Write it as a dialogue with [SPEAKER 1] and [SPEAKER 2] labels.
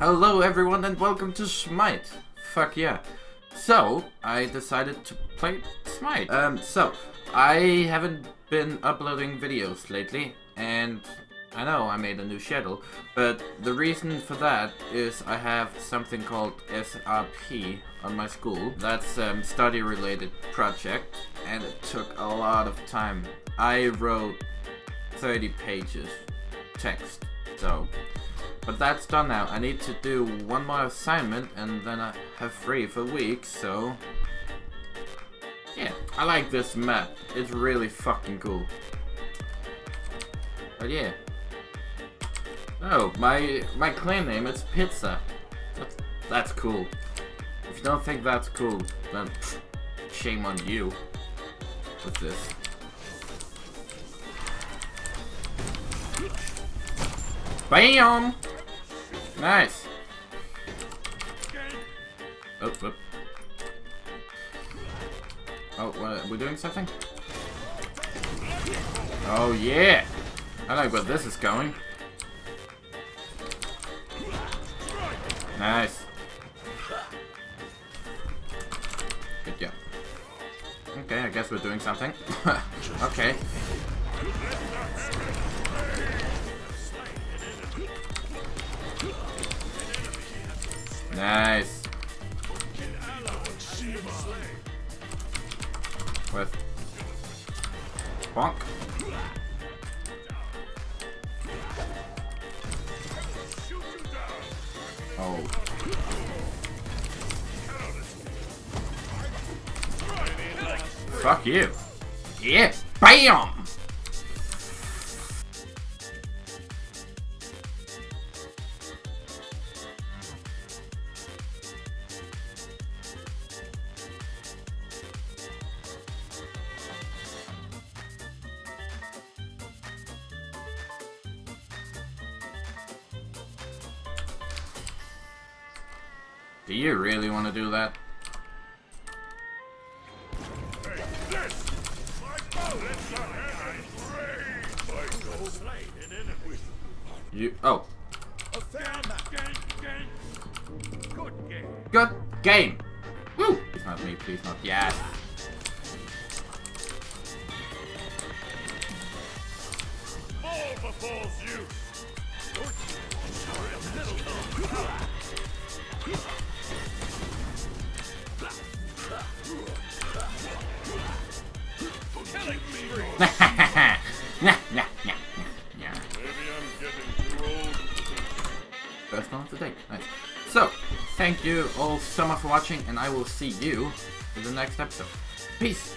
[SPEAKER 1] Hello everyone and welcome to Smite. Fuck yeah. So, I decided to play Smite. Um, so, I haven't been uploading videos lately, and I know I made a new schedule, but the reason for that is I have something called SRP on my school. That's um, study related project, and it took a lot of time. I wrote 30 pages text, so but that's done now. I need to do one more assignment and then I have free for a week, so... Yeah, I like this map. It's really fucking cool. But yeah. Oh, my my clan name is Pizza. That's, that's cool. If you don't think that's cool, then pff, shame on you. What's this? BAM! Nice. Oh, whoop. Oh, what, we're doing something? Oh, yeah! I like where this is going. Nice. Good job. Okay, I guess we're doing something. okay. Nice. With bonk. Oh. Fuck you. Yeah. Bam! Do you really want to do that? You oh. Good game. Woo! Please not me, please not. Yes. Nah, nah. First one of the day. Nice. So, thank you all so much for watching, and I will see you in the next episode. Peace!